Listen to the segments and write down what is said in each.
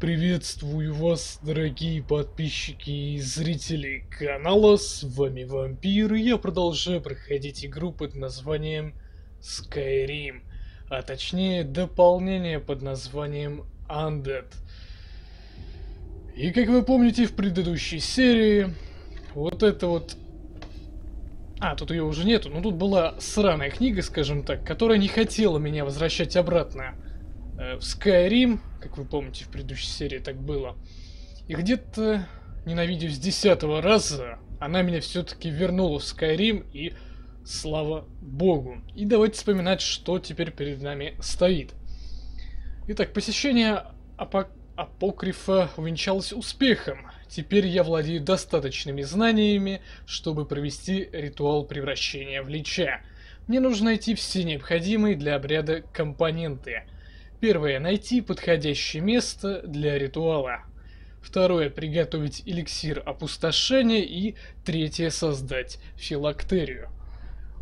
Приветствую вас, дорогие подписчики и зрители канала, с вами Вампир, и я продолжаю проходить игру под названием Skyrim, а точнее дополнение под названием Undead. И как вы помните в предыдущей серии, вот это вот... А, тут ее уже нету, но тут была сраная книга, скажем так, которая не хотела меня возвращать обратно э, в Skyrim, как вы помните, в предыдущей серии так было. И где-то, ненавидев с десятого раза, она меня все-таки вернула в Skyrim, и слава богу. И давайте вспоминать, что теперь перед нами стоит. Итак, посещение апок апокрифа увенчалось успехом. Теперь я владею достаточными знаниями, чтобы провести ритуал превращения в лича. Мне нужно найти все необходимые для обряда компоненты – Первое. Найти подходящее место для ритуала. Второе. Приготовить эликсир опустошения. И третье. Создать филактерию.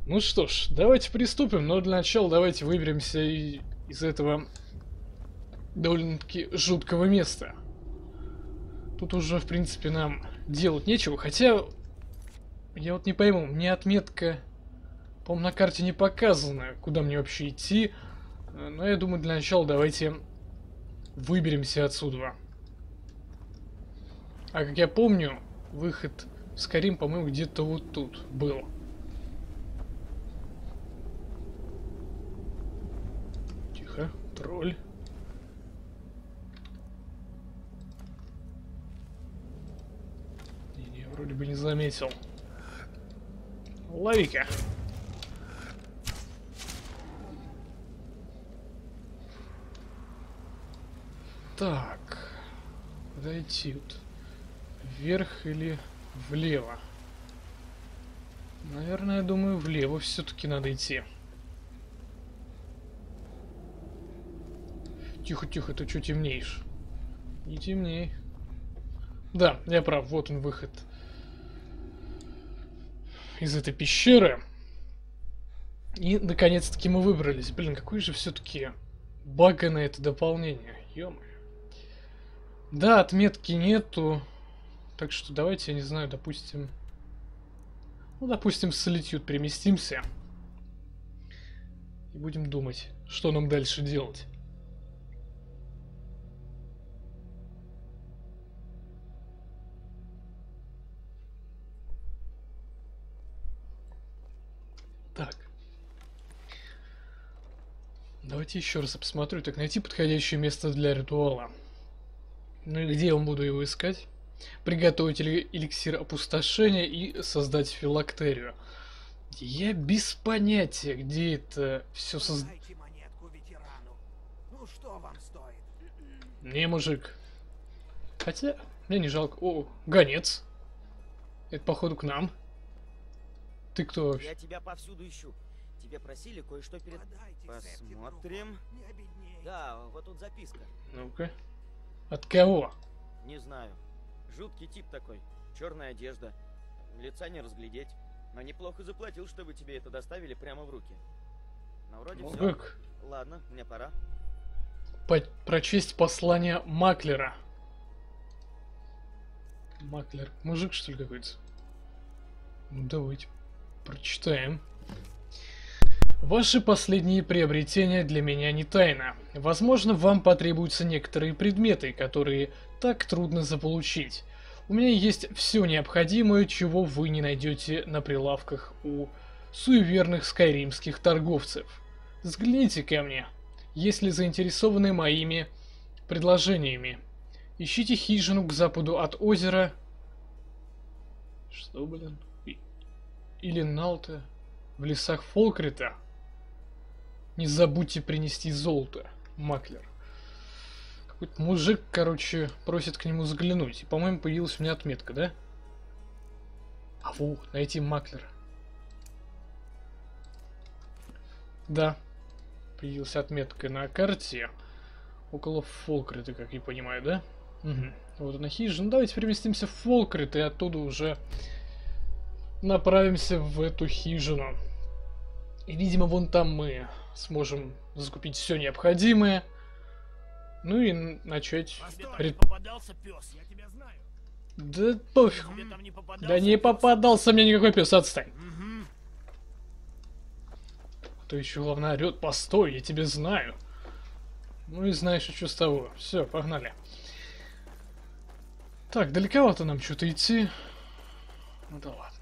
Ну что ж, давайте приступим, но для начала давайте выберемся из этого довольно-таки жуткого места. Тут уже, в принципе, нам делать нечего, хотя... Я вот не пойму, мне отметка, по-моему, на карте не показана, куда мне вообще идти. Но я думаю, для начала давайте выберемся отсюда. А как я помню, выход в Скарим, по-моему, где-то вот тут был. Тихо, тролль. Не-не, вроде бы не заметил. Лови-ка. Так. Куда идти? Вот. Вверх или влево? Наверное, я думаю, влево все-таки надо идти. Тихо, тихо, ты что темнеешь? Не темней. Да, я прав, вот он выход из этой пещеры. И наконец-таки мы выбрались. Блин, какой же все-таки бага на это дополнение. ё -моё. Да, отметки нету. Так что давайте, я не знаю, допустим... Ну, допустим, с переместимся. И будем думать, что нам дальше делать. Так. Давайте еще раз посмотрю. Так, найти подходящее место для ритуала. Ну и где я буду его искать? Приготовить эликсир опустошения и создать филактерию. Я без понятия, где это все создать. Ну, не, мужик. Хотя, мне не жалко. О, гонец. Это походу к нам. Ты кто вообще? Я тебя повсюду ищу. Тебе просили кое-что перед... Посмотрим. Да, вот тут записка. Ну-ка. От кого? Не знаю. Жуткий тип такой. Черная одежда. Лица не разглядеть. Но неплохо заплатил, чтобы тебе это доставили прямо в руки. Но вроде ну, все. Ладно, мне пора. По прочесть послание Маклера. Маклер. Мужик, что ли, какой-то? Ну, давайте прочитаем. Ваши последние приобретения для меня не тайна. Возможно, вам потребуются некоторые предметы, которые так трудно заполучить. У меня есть все необходимое, чего вы не найдете на прилавках у суеверных скайримских торговцев. Взгляните ко мне, если заинтересованы моими предложениями. Ищите хижину к западу от озера... Что, блин? Или Налта в лесах Фолкрита. Не забудьте принести золото, маклер. Какой-то мужик, короче, просит к нему взглянуть. И, по-моему, появилась у меня отметка, да? А во, найти маклера. Да, появилась отметка на карте. Около Фолкрита, как я понимаю, да? Угу. Вот она хижина. Ну, давайте переместимся в Фолкрит и оттуда уже направимся в эту хижину. И, видимо, вон там мы сможем закупить все необходимое. Ну и начать... Постой, попадался пес, я тебя знаю. Да пофиг. Тебе не Да не попадался мне никакой пес, отстань. Мгм. А то еще главное орет, постой, я тебя знаю. Ну и знаешь, и что с того. Все, погнали. Так, далековато нам что-то идти. Ну да ладно.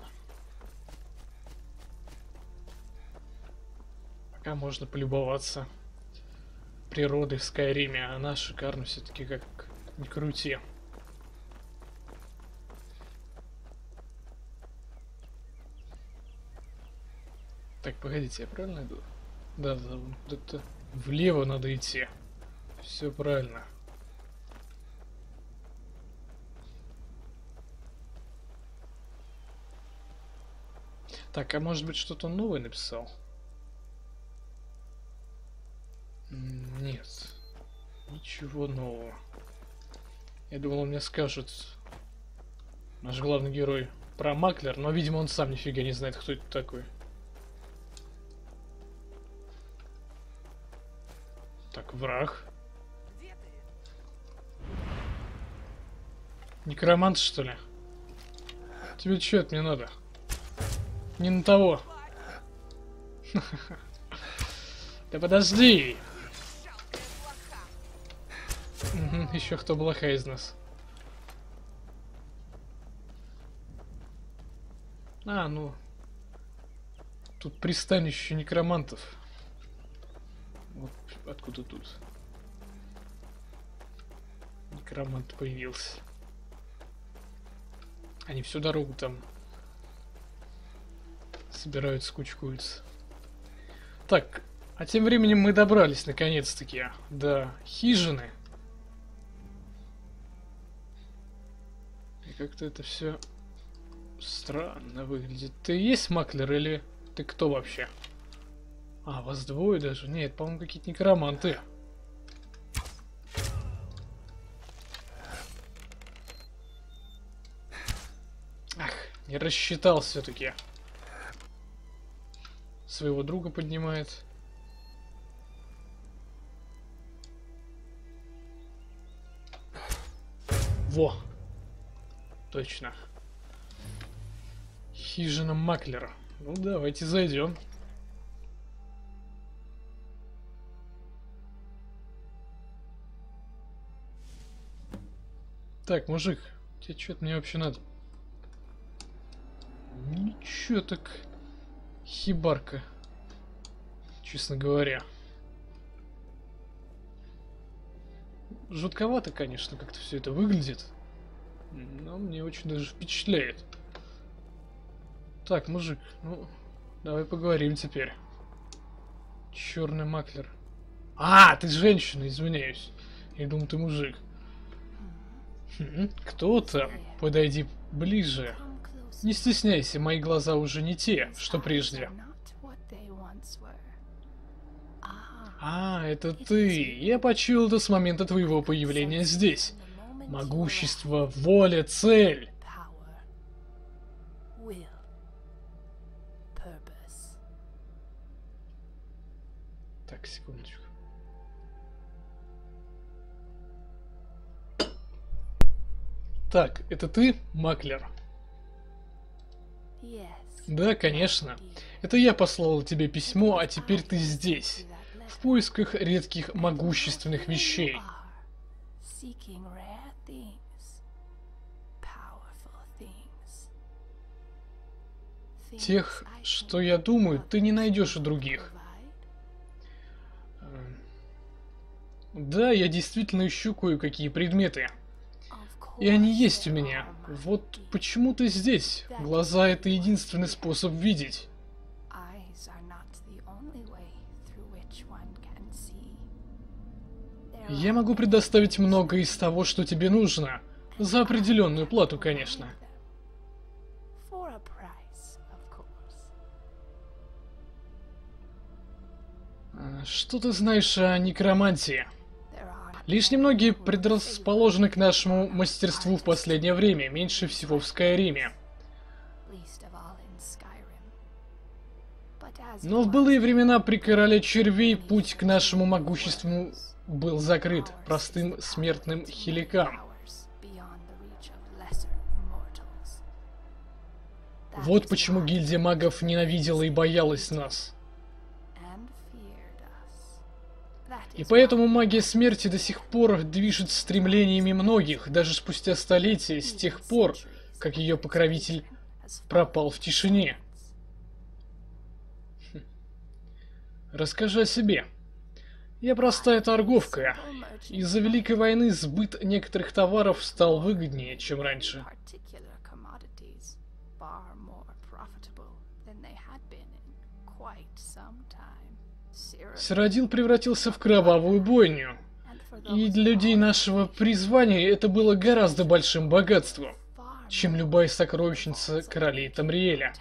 Пока можно полюбоваться природой в Скайриме. Она шикарна все-таки, как ни крути. Так, погодите, я правильно иду? Да, да, вот это влево надо идти. Все правильно. Так, а может быть что-то новое написал? Ничего нового. Я думал, он мне скажет наш главный герой про Маклер, но, видимо, он сам нифига не знает, кто это такой. Так, враг. Некромант, что ли? Тебе что от меня надо? Не на того. Да подожди! Еще кто блоха из нас. А, ну. Тут пристанище некромантов. Вот откуда тут. Некромант появился. Они всю дорогу там собираются, кучкуются. Так, а тем временем мы добрались наконец-таки до хижины. Как-то это все странно выглядит. Ты есть маклер или ты кто вообще? А, вас двое даже? Нет, по-моему, какие-то некроманты. Ах, не рассчитал все-таки. Своего друга поднимает. Во! Точно. Хижина Маклера. Ну, давайте зайдем. Так, мужик, тебе что-то мне вообще надо? Ничего так хибарка, честно говоря. Жутковато, конечно, как-то все это выглядит. Но мне очень даже впечатляет. Так, мужик, ну, давай поговорим теперь. Черный маклер. А, ты женщина, извиняюсь. Я думал, ты мужик. Хм, Кто там? Подойди ближе. Не стесняйся, мои глаза уже не те, что прежде. А, это ты. Я почуял это с момента твоего появления здесь. Могущество, воля, цель. Так, секундочку. Так, это ты, Маклер? Да, конечно. Это я послал тебе письмо, а теперь ты здесь. В поисках редких могущественных вещей. Тех, что я думаю, ты не найдешь у других. Да, я действительно ищу кое-какие предметы. И они есть у меня. Вот почему ты здесь. Глаза — это единственный способ видеть. Я могу предоставить много из того, что тебе нужно. За определенную плату, конечно. Что ты знаешь о некромантии? Лишь немногие предрасположены к нашему мастерству в последнее время, меньше всего в Скайриме. Но в былые времена при короле червей путь к нашему могуществу был закрыт простым смертным хиликам. Вот почему гильдия магов ненавидела и боялась нас. И поэтому магия смерти до сих пор движет стремлениями многих, даже спустя столетия, с тех пор, как ее покровитель пропал в тишине. Хм. Расскажи о себе. Я простая торговка. Из-за Великой войны сбыт некоторых товаров стал выгоднее, чем раньше. Сиродил превратился в кровавую бойню. И для людей нашего призвания это было гораздо большим богатством, чем любая сокровищница королей Тамриэля.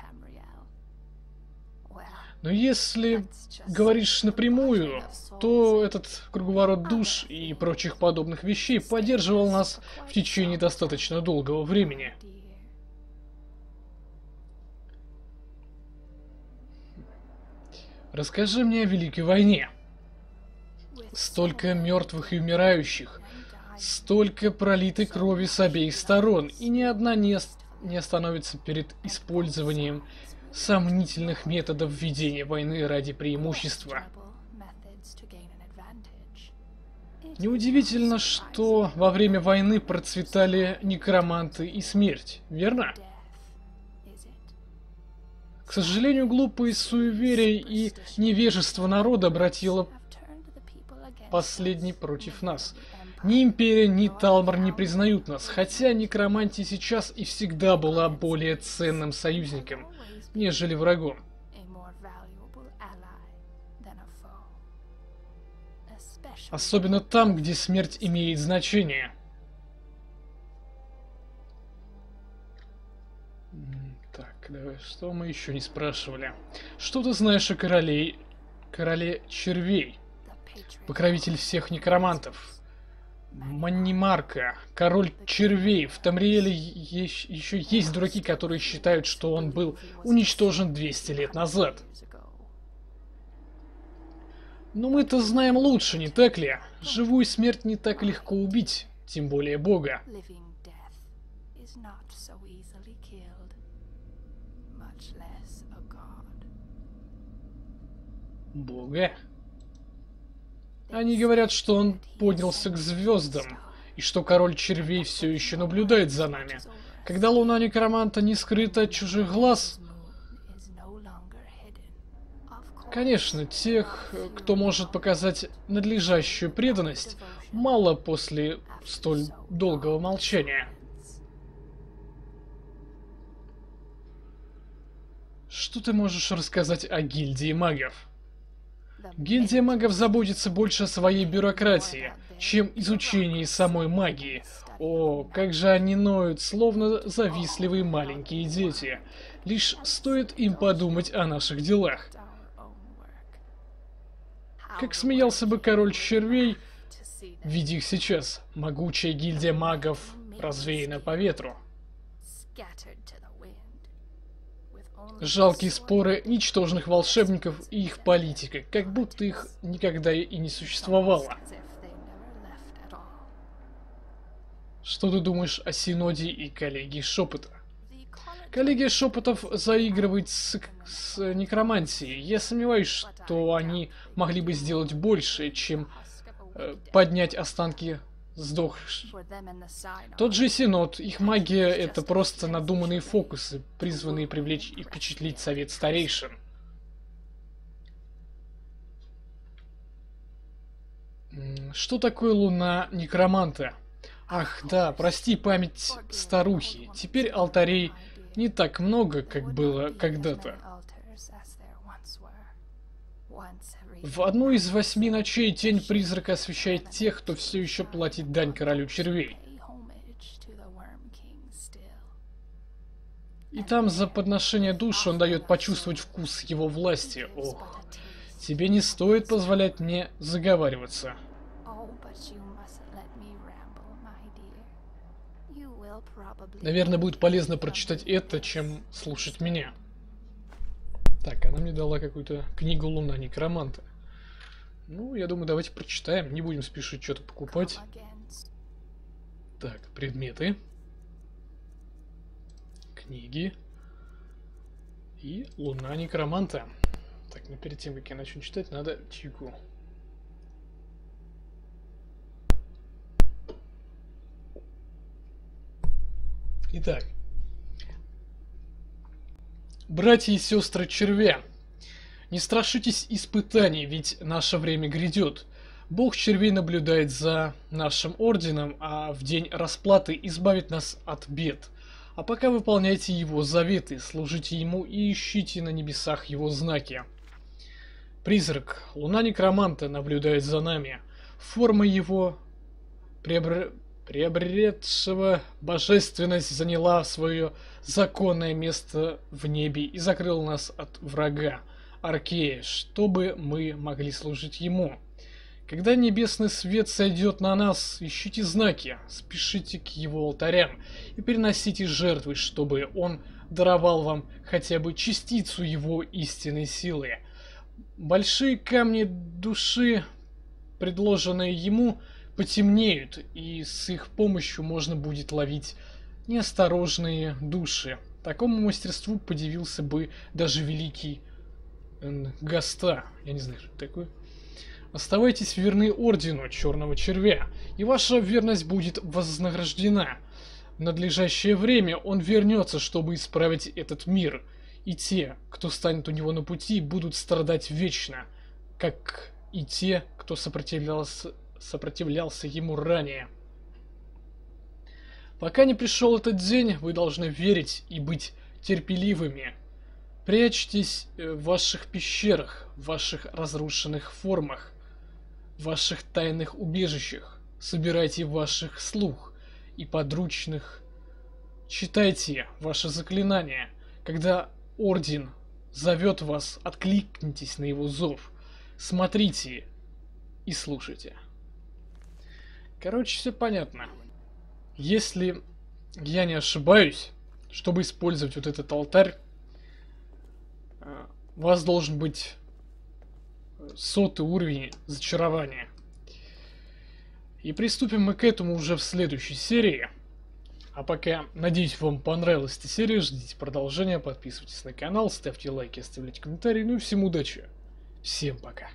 Но если говоришь напрямую, то этот круговорот душ и прочих подобных вещей поддерживал нас в течение достаточно долгого времени. Расскажи мне о Великой войне. Столько мертвых и умирающих, столько пролитой крови с обеих сторон, и ни одна не, не остановится перед использованием сомнительных методов ведения войны ради преимущества. Неудивительно, что во время войны процветали некроманты и смерть, верно? К сожалению, глупые суеверия и невежество народа обратило последний против нас. Ни Империя, ни Талмор не признают нас, хотя некромантия сейчас и всегда была более ценным союзником, нежели врагом. Особенно там, где смерть имеет значение. Давай, что мы еще не спрашивали? Что ты знаешь о короле... короле червей? Покровитель всех некромантов. Манимарка, король червей. В Тамриэле еще есть дураки, которые считают, что он был уничтожен 200 лет назад. Но мы-то знаем лучше, не так ли? Живую смерть не так легко убить, тем более бога. Бога? Они говорят, что он поднялся к звездам, и что король червей все еще наблюдает за нами. Когда луна некроманта не скрыта от чужих глаз... Конечно, тех, кто может показать надлежащую преданность, мало после столь долгого молчания. Что ты можешь рассказать о гильдии магов? Гильдия магов заботится больше о своей бюрократии, чем изучении самой магии. О, как же они ноют, словно завистливые маленькие дети. Лишь стоит им подумать о наших делах. Как смеялся бы король червей, видя их сейчас, могучая гильдия магов развеяна по ветру. Жалкие споры ничтожных волшебников и их политика, как будто их никогда и не существовало. Что ты думаешь о Синоде и коллегии Шепота? Коллегия Шепотов заигрывает с, с некромантией. Я сомневаюсь, что они могли бы сделать больше, чем э, поднять останки сдохнешь. Тот же Синод, их магия это просто надуманные фокусы, призванные привлечь и впечатлить совет старейшин. Что такое луна некроманта? Ах, да, прости память старухи. Теперь алтарей не так много, как было когда-то. В одну из восьми ночей тень призрака освещает тех, кто все еще платит дань королю червей. И там за подношение души он дает почувствовать вкус его власти. Ох, тебе не стоит позволять мне заговариваться. Наверное, будет полезно прочитать это, чем слушать меня. Так, она мне дала какую-то книгу Луна Некроманта. Ну, я думаю, давайте прочитаем. Не будем спешить что-то покупать. Так, предметы. Книги. И Луна Некроманта. Так, но перед тем, как я начну читать, надо чайку. Итак. Братья и сестры червя. Не страшитесь испытаний, ведь наше время грядет. Бог червей наблюдает за нашим орденом, а в день расплаты избавит нас от бед. А пока выполняйте его заветы, служите ему и ищите на небесах его знаки. Призрак, луна некроманта наблюдает за нами. Форма его приобр... приобретшего божественность заняла свое законное место в небе и закрыла нас от врага. Аркея, чтобы мы могли служить ему. Когда небесный свет сойдет на нас, ищите знаки, спешите к его алтарям и приносите жертвы, чтобы он даровал вам хотя бы частицу его истинной силы. Большие камни души, предложенные ему, потемнеют, и с их помощью можно будет ловить неосторожные души. Такому мастерству подивился бы даже великий Гаста. Я не знаю, что это такое. Оставайтесь верны Ордену Черного Червя, и ваша верность будет вознаграждена. В надлежащее время он вернется, чтобы исправить этот мир, и те, кто станет у него на пути, будут страдать вечно, как и те, кто сопротивлялся, сопротивлялся ему ранее. Пока не пришел этот день, вы должны верить и быть терпеливыми. Прячьтесь э, в ваших пещерах, в ваших разрушенных формах, в ваших тайных убежищах. Собирайте ваших слух и подручных. Читайте ваши заклинания. Когда Орден зовет вас, откликнитесь на его зов. Смотрите и слушайте. Короче, все понятно. Если я не ошибаюсь, чтобы использовать вот этот алтарь, у вас должен быть сотый уровень зачарования. И приступим мы к этому уже в следующей серии. А пока, надеюсь, вам понравилась эта серия, ждите продолжения, подписывайтесь на канал, ставьте лайки, оставляйте комментарии, ну и всем удачи. Всем пока.